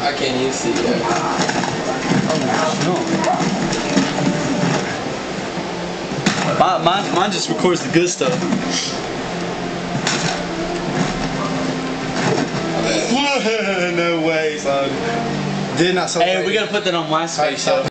I can't even see that. Mine, mine, mine just records the good stuff. no way, son. Did not so Hey, we gotta put that on MySpace, yo.